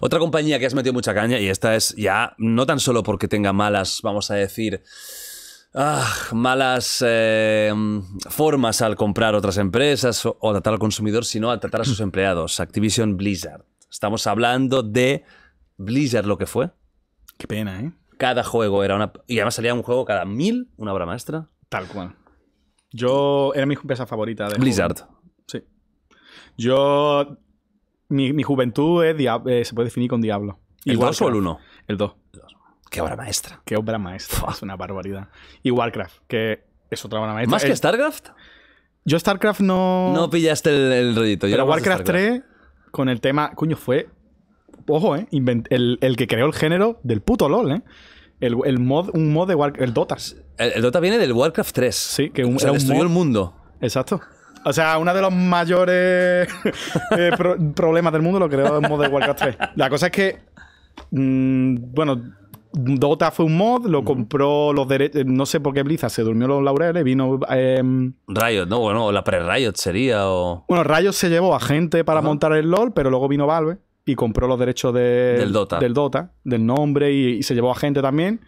Otra compañía que has metido mucha caña, y esta es ya no tan solo porque tenga malas, vamos a decir, ah, malas eh, formas al comprar otras empresas o, o tratar al consumidor, sino al tratar a sus empleados. Activision Blizzard. Estamos hablando de Blizzard, lo que fue. Qué pena, ¿eh? Cada juego era una. Y además salía un juego cada mil, una obra maestra. Tal cual. Yo. Era mi empresa favorita de Blizzard. Sí. Yo. Mi, mi juventud es eh, se puede definir con Diablo. ¿El 2 o el 1? El 2. Qué obra maestra. Qué obra maestra. Es una barbaridad. Y Warcraft, que es otra obra maestra. ¿Más que StarCraft? Yo StarCraft no. No pillaste el, el rollito. Yo pero Warcraft StarCraft. 3, con el tema. Coño, fue. Ojo, ¿eh? Invent- el, el que creó el género del puto LOL, ¿eh? El, el mod, un mod de Warcraft. El Dota. El, Dota viene del Warcraft 3. Sí, que un- o sea, era un mod. el mundo. Exacto. O sea, uno de los mayores eh, pro- problemas del mundo lo creó el mod de Warcraft 3. La cosa es que, mm, bueno, Dota fue un mod, lo compró los derechos, no sé por qué Blizzard se durmió los laureles, vino... Riot, ¿no? Bueno, la pre-Riot sería o... bueno, Riot se llevó a gente para Ajá. montar el LoL, pero luego vino Valve y compró los derechos de- Del Dota. del Dota, del nombre y, y se llevó a gente también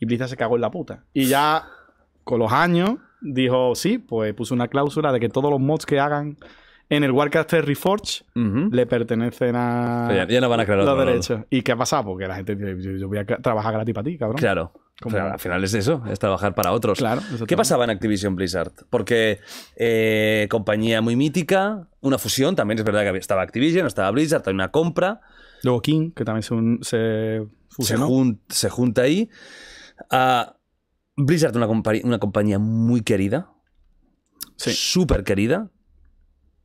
y Blizzard se cagó en la puta. Y ya con los años dijo, sí, pues puso una cláusula de que todos los mods que hagan en el Warcraft 3 Reforged Ujú. le pertenecen a Ya, ya no van a crear los derechos. ¿Y qué ha pasado? Porque la gente dice, yo, yo voy a trabajar gratis para ti, cabrón. Claro. Al final es eso, es trabajar para otros. Claro, ¿Qué pasaba en Activision Blizzard? Porque eh, compañía muy mítica, una fusión, también es verdad que estaba Activision, estaba Blizzard, hay una compra, Luego King, que también se, un- se se, fusionó. jun- se junta ahí. Ah, Blizzard, una, compa- una compañía muy querida, Sí. súper querida,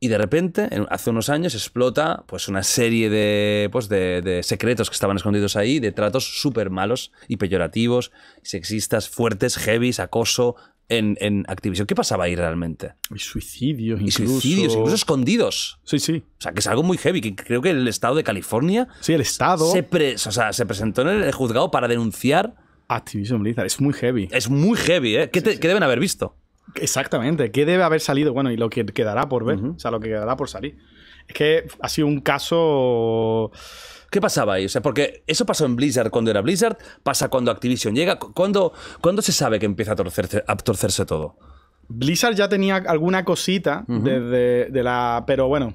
y de repente, en- hace unos años, explota pues, una serie de, pues, de, de secretos que estaban escondidos ahí, de tratos súper malos y peyorativos, sexistas, fuertes, heavies, acoso en, en Activision. ¿Qué pasaba ahí realmente? Y suicidios, Y incluso. suicidios, incluso escondidos. Sí, sí. O sea, que es algo muy heavy, que creo que el estado de California Sí, el Estado. se, pre- o sea, se presentó en el juzgado para denunciar. Activision Blizzard. Es muy heavy. Es muy heavy, ¿eh? ¿Qué, te- qué deben haber visto? Exactamente. ¿Qué debe haber salido? Bueno, y lo que quedará por ver. O sea, lo que quedará por salir. Es que ha sido un caso. ¿Qué pasaba ahí? O sea, porque eso pasó en Blizzard cuando era Blizzard, pasa cuando Activision llega. ¿Cu- ¿Cuándo, cuándo se sabe que empieza a torcerse, a torcerse todo? Blizzard ya tenía alguna cosita desde de la. Pero bueno.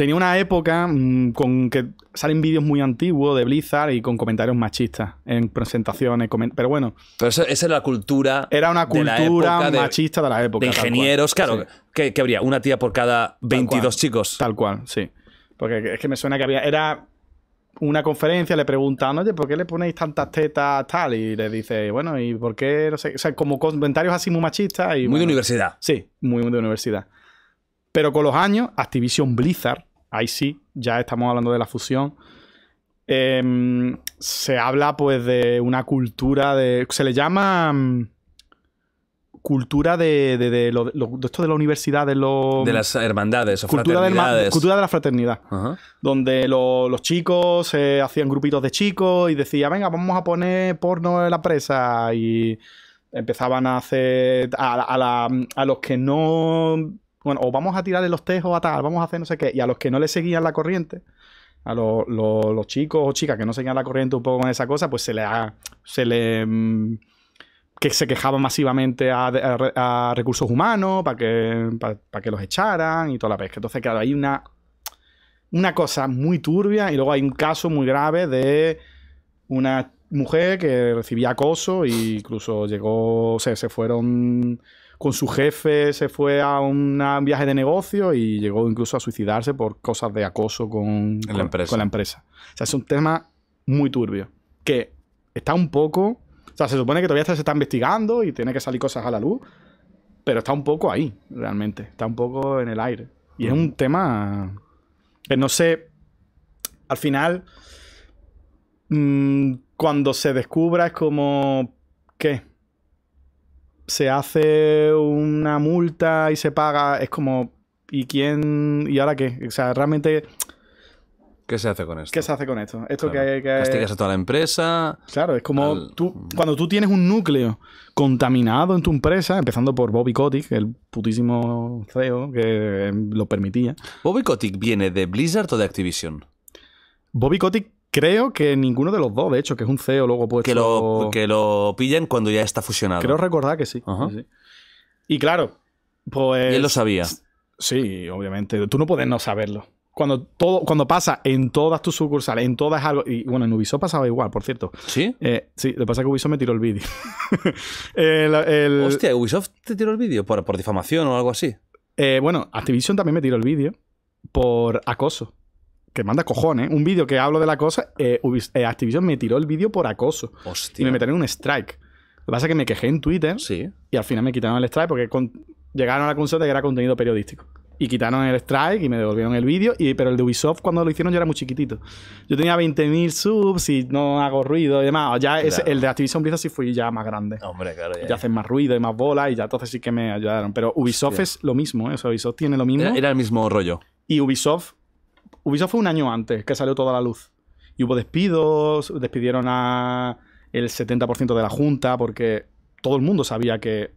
Tenía una época mm, con que salen vídeos muy antiguos de Blizzard y con comentarios machistas en presentaciones. Pero bueno, Pero eso- esa era la cultura. era una cultura de- machista de la época. De ingenieros, claro. Sí. ¿Qué, qué habría? ¿Una tía por cada 22 chicos? Tal cual, sí. Porque es que me suena que había. Era una conferencia, le preguntan, oye, ¿por qué le ponéis tantas tetas tal? Y le dice, bueno, ¿y por qué? No sé. O sea, como comentarios así muy machistas. Y, Muy de universidad. Sí, muy de universidad. Pero con los años, Activision Blizzard, ahí sí, ya estamos hablando de la fusión. em, se habla pues de una cultura de. Se le llama. mm, cultura de, de, de lo- lo- de esto de la universidad, de los. De las hermandades o cultura, del fraternidades. cultura de la fraternidad donde lo- los chicos se hacían grupitos de chicos y decían, venga, vamos a poner porno en la presa y empezaban a hacer a, a la- a los que no, bueno, o vamos a tirarle los tejos a tal, vamos a hacer no sé qué, y a los que no le seguían la corriente, a los, los- chicos o chicas que no seguían la corriente un poco con esa cosa, pues se le, se le mm, que se quejaban masivamente a, a- recursos humanos para que, que los echaran y toda la pesca. Entonces, claro, hay una, una cosa muy turbia y luego hay un caso muy grave de una mujer que recibía acoso e incluso llegó, o sea, se fueron con su jefe, se fue a una- un viaje de negocio y llegó incluso a suicidarse por cosas de acoso con, la con- empresa. con la empresa. O sea, es un tema muy turbio que está un poco, o sea, se supone que todavía se está investigando y tiene que salir cosas a la luz, pero está un poco ahí, realmente, está un poco en el aire. Y es un tema que no sé, al final, mm, cuando se descubra es como, ¿qué? Se hace una multa y se paga, es como, ¿y quién? ¿Y ahora qué? O sea, realmente ¿Qué se hace con esto? ¿Qué se hace con esto? Esto Claro. que, que- Castigas a toda la empresa. Claro, es como al- tú, cuando tú tienes un núcleo contaminado en tu empresa, empezando por Bobby Kotick, el putísimo CEO que lo permitía. ¿Bobby Kotick viene de Blizzard o de Activision? Bobby Kotick creo que ninguno de los dos, de hecho, que es un CEO luego puesto... Que lo, que lo pillan cuando ya está fusionado. Creo recordar que sí. Ajá. sí, sí. Y claro, pues... y él lo sabía. Sí, obviamente. Tú no puedes no saberlo. Cuando, todo, cuando pasa en todas tus sucursales, en todas algo... Y bueno, en Ubisoft pasaba igual, por cierto. ¿Sí? Eh, sí, lo que pasa es que Ubisoft me tiró el vídeo. el, el- Hostia, Ubisoft te tiró el vídeo por, por difamación o algo así. eh, bueno, Activision también me tiró el vídeo por acoso. Que manda cojones. Un vídeo que hablo de la cosa. eh, eh, Activision me tiró el vídeo por acoso. Hostia. Y me metieron un strike. Lo que pasa es que me quejé en Twitter Sí. y al final me quitaron el strike porque con- llegaron a la conclusión de que era contenido periodístico. Y quitaron el strike y me devolvieron el vídeo. Y, pero el de Ubisoft, cuando lo hicieron, yo era muy chiquitito. Yo tenía 20.000 subs y no hago ruido y demás. Ya ese- Claro. el de Activision Blizzard sí fui ya más grande. Hombre, claro. ya- Ya hacen más ruido y más bolas y ya entonces sí que me ayudaron. Pero Ubisoft Hostia. es lo mismo, ¿eh? O sea, Ubisoft tiene lo mismo. Era, era el mismo rollo. Y Ubisoft, Ubisoft fue un año antes que salió toda la luz. Y hubo despidos, despidieron a el 70% de la junta porque todo el mundo sabía que,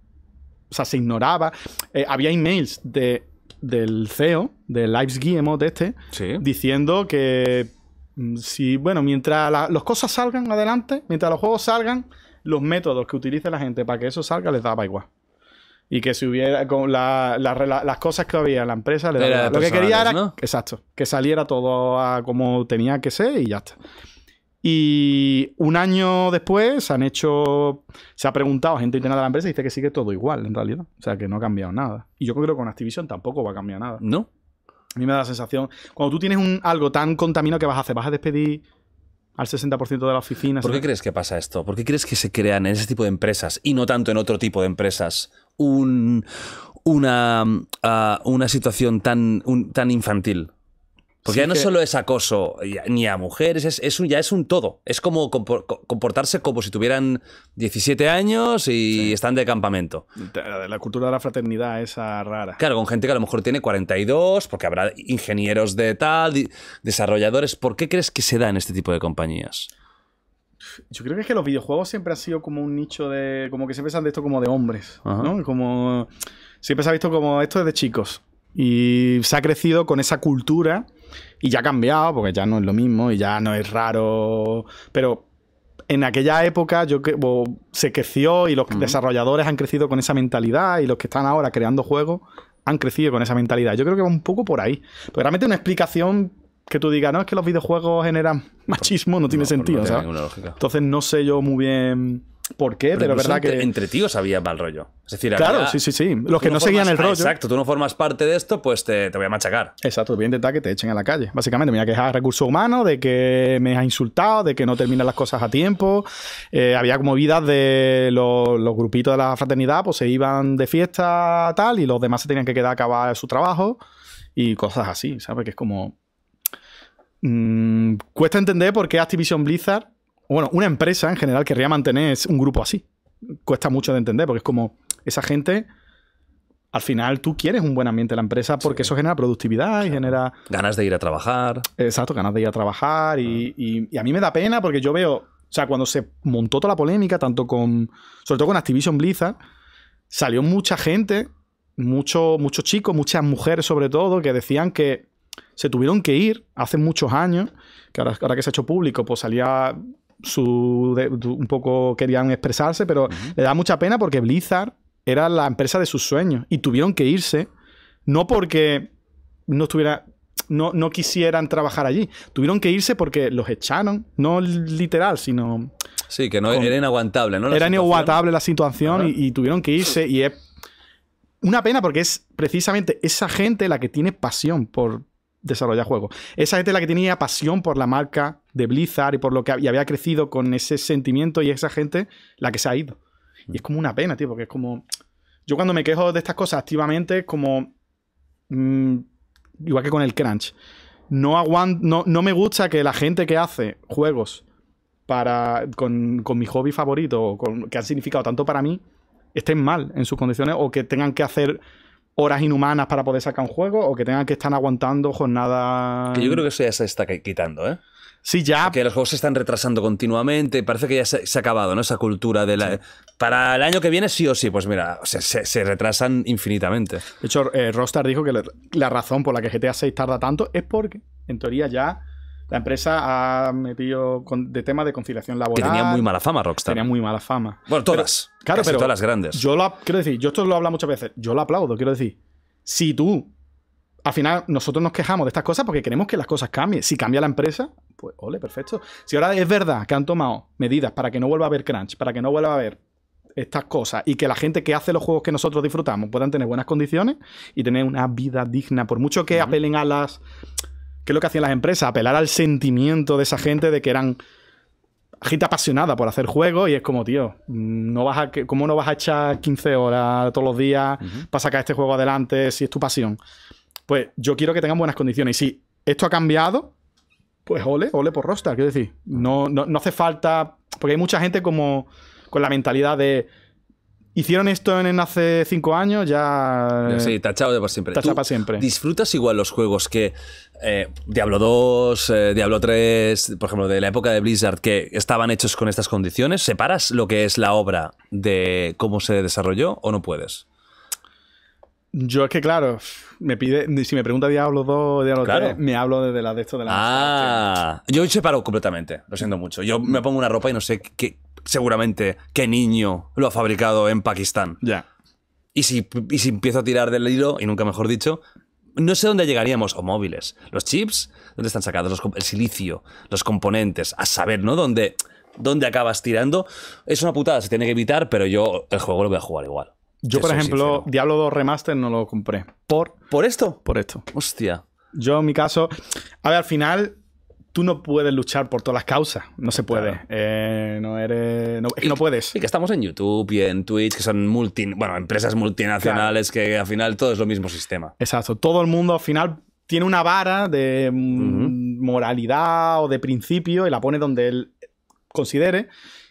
o sea, se ignoraba. Eh, había emails de, del CEO, de Lives Guillemot de este, Sí. diciendo que mm, si, bueno, mientras la- las cosas salgan adelante, mientras los juegos salgan, los métodos que utilice la gente para que eso salga les daba igual. Y que si hubiera con la- la rela- las cosas que había en la empresa, le daba lo que quería era exacto, que saliera todo a como tenía que ser y ya está. Y un año después se han hecho, se ha preguntado a gente interna de la empresa y dice que sigue todo igual en realidad, o sea que no ha cambiado nada. Y yo creo que con Activision tampoco va a cambiar nada. ¿No? A mí me da la sensación. Cuando tú tienes un, algo tan contaminado que vas a hacer, vas a despedir al 60% de la oficina. ¿Por qué crees que pasa esto? ¿Por qué crees que se crean en ese tipo de empresas y no tanto en otro tipo de empresas un, una, ah, una situación tan, un- tan infantil? Porque Sí ya no que- solo es acoso ni a mujeres, es, es un, ya es un todo. Es como compor- co- comportarse como si tuvieran 17 años y están de campamento. La cultura de la fraternidad esa rara. Claro, con gente que a lo mejor tiene 42, porque habrá ingenieros de tal, desarrolladores. ¿Por qué crees que se da en este tipo de compañías? Yo creo que es que los videojuegos siempre han sido como un nicho de. Como que siempre se han visto como de hombres. Ajá. ¿no? Como. Siempre se ha visto como esto es de chicos. Y se ha crecido con esa cultura. Y ya ha cambiado, porque ya no es lo mismo y ya no es raro. Pero en aquella época yo que, se creció y los desarrolladores han crecido con esa mentalidad y los que están ahora creando juegos han crecido con esa mentalidad. Yo creo que va un poco por ahí. Pero realmente una explicación que tú digas, no, es que los videojuegos generan machismo, no tiene No, sentido, no tiene ¿sabes? ninguna lógica. Entonces no sé yo muy bien por qué, pero, incluso verdad entre, que... entre tíos había mal rollo. Es decir, Claro, había- sí, sí, sí. Los que no, seguían formas- el rollo. Ah, Exacto, tú no formas parte de esto, pues te, te voy a machacar. Exacto, voy a intentar que te echen a la calle. Básicamente, me voy a quejar de recursos humanos, de que me has insultado, de que no terminan las cosas a tiempo. Eh, había como vidas de los, los grupitos de la fraternidad, pues se iban de fiesta tal, y los demás se tenían que quedar a acabar su trabajo y cosas así, ¿sabes? Que es como. Mm, cuesta entender por qué Activision Blizzard, bueno, una empresa en general querría mantener un grupo así. Cuesta mucho de entender, porque es como esa gente. Al final tú quieres un buen ambiente en la empresa porque eso genera productividad y genera Ganas de ir a trabajar. Exacto, ganas de ir a trabajar y, y- y a mí me da pena porque yo veo, o sea, cuando se montó toda la polémica, tanto con, sobre todo con Activision Blizzard, salió mucha gente, muchos muchos chicos, muchas mujeres sobre todo, que decían que se tuvieron que ir hace muchos años, que ahora, ahora que se ha hecho público, pues salía su, de- un poco querían expresarse, pero le da mucha pena porque Blizzard era la empresa de sus sueños y tuvieron que irse, no porque no estuviera no, no quisieran trabajar allí. Tuvieron que irse porque los echaron, no literal, sino Sí, que no Con- era inaguantable, ¿no? La era situación. inaguantable la situación y, y tuvieron que irse. Y es una pena porque es precisamente esa gente la que tiene pasión por desarrollar juegos. Esa gente la que tenía pasión por la marca de Blizzard y por lo que había crecido con ese sentimiento y esa gente la que se ha ido. Y es como una pena, tío, porque es como... Yo cuando me quejo de estas cosas activamente es como... mm, igual que con el crunch. No, aguan- no, no me gusta que la gente que hace juegos para con, con mi hobby favorito, o con, que han significado tanto para mí, estén mal en sus condiciones o que tengan que hacer horas inhumanas para poder sacar un juego o que tengan que estar aguantando jornadas. Que yo creo que eso ya se está quitando, ¿eh? Sí, ya. Que los juegos se están retrasando continuamente. Parece que ya se, se ha acabado, ¿no? Esa cultura de la. Para el año que viene, sí o sí, pues mira, o sea, se, se retrasan infinitamente. De hecho, eh, Rockstar dijo que la, la razón por la que GTA 6 tarda tanto es porque, en teoría, ya la empresa ha metido con- de tema de conciliación laboral. Que tenía muy mala fama Rockstar. Tenía muy mala fama. Bueno, todas. Pero- claro, pero todas las grandes. Yo lo quiero decir, yo esto lo he hablado muchas veces. Yo lo aplaudo, quiero decir. Si tú, al final, nosotros nos quejamos de estas cosas porque queremos que las cosas cambien. Si cambia la empresa, pues ole, perfecto. Si ahora es verdad que han tomado medidas para que no vuelva a haber crunch, para que no vuelva a haber estas cosas y que la gente que hace los juegos que nosotros disfrutamos puedan tener buenas condiciones y tener una vida digna, por mucho que apelen a las ¿Qué es lo que hacían las empresas? Apelar al sentimiento de esa gente de que eran gente apasionada por hacer juegos y es como, tío, no vas a, ¿cómo no vas a echar 15 horas todos los días para sacar este juego adelante si es tu pasión? Pues yo quiero que tengan buenas condiciones. Y si esto ha cambiado, pues ole, ole por Rockstar, quiero decir. No, no, no hace falta. Porque hay mucha gente como con la mentalidad de. Hicieron esto en, en hace cinco años, ya. Sí, tachado de por siempre. Tachado ¿Tú para siempre. ¿Disfrutas igual los juegos que eh, Diablo 2, eh, Diablo 3, por ejemplo, de la época de Blizzard, que estaban hechos con estas condiciones? ¿Separas lo que es la obra de cómo se desarrolló o no puedes? Yo es que, claro, me pide. Si me pregunta Diablo 2, Diablo Claro. 3, me hablo desde la de esto de la. Ah, yo separo completamente, lo siento mucho. Yo me pongo una ropa y no sé qué, seguramente qué niño lo ha fabricado en Pakistán. Ya. Y si, y si empiezo a tirar del hilo, y nunca mejor dicho, no sé dónde llegaríamos. O móviles. Los chips, ¿dónde están sacados? Los el silicio, los componentes. A saber, ¿no? ¿Dónde, ¿Dónde acabas tirando? Es una putada, se tiene que evitar, pero yo el juego lo voy a jugar igual. Yo, por ejemplo, sincero. Diablo 2 Remaster no lo compré. Por, ¿Por esto? por esto. Hostia. Yo, en mi caso. A ver, al final. Tú no puedes luchar por todas las causas. No se puede. Claro. Eh, no eres. No, es que no puedes. Y que estamos en YouTube y en Twitch, que son multi, bueno, empresas multinacionales que al final todo es lo mismo sistema. Exacto. Todo el mundo al final tiene una vara de mm, moralidad o de principio y la pone donde él considere.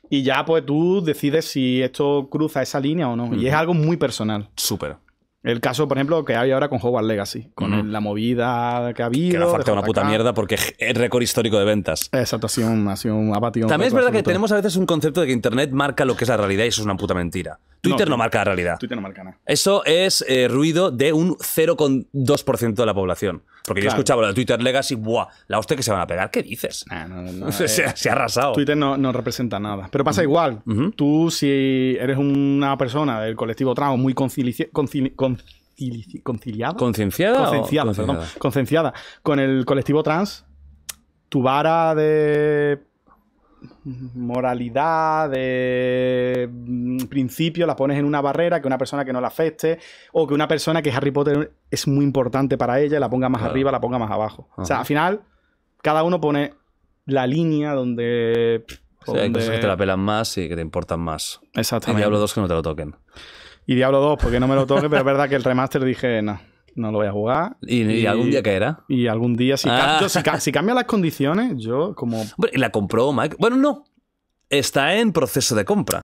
Y ya, pues tú decides si esto cruza esa línea o no. Y es algo muy personal. Súper. El caso, por ejemplo, que hay ahora con Hogwarts Legacy, con la movida que ha habido. Que falta de una puta mierda porque es récord histórico de ventas. Exacto, ha sido un, ha sido un- ha batido un También es verdad que tenemos a veces un concepto de que Internet marca lo que es la realidad y eso es una puta mentira. Twitter no, No, marca la realidad. Twitter no marca nada. Eso es eh, ruido de un 0,2% de la población. Porque yo Claro. escuchaba lo de Twitter Legacy, ¡buah! La hostia que se van a pegar. ¿Qué dices? Nah, no, no, no, se, eh, se- ha arrasado. Twitter no, no representa nada. Pero pasa igual. Tú, si eres una persona del colectivo trans muy concilici- concili- concilici- conciliada, concienciada, concienciada? perdón, concienciada con el colectivo trans, tu vara de moralidad, de mm, principio, la pones en una barrera que una persona que no la afecte, o que una persona que Harry Potter es muy importante para ella, la ponga más Claro. arriba, la ponga más abajo. O sea, al final, cada uno pone la línea donde. Sí, hay donde- cosas que te la pelan más y que te importan más. Y Exactamente. Diablo 2 que no te lo toquen. Y Diablo 2, porque no me lo toque, pero es verdad que el remaster dije, no, no lo voy a jugar. ¿Y, y algún día caerá? Y algún día, si, Ah. yo, si, ca- si cambian las condiciones, yo como... Hombre, la compró Mike. Bueno, no. Está en proceso de compra.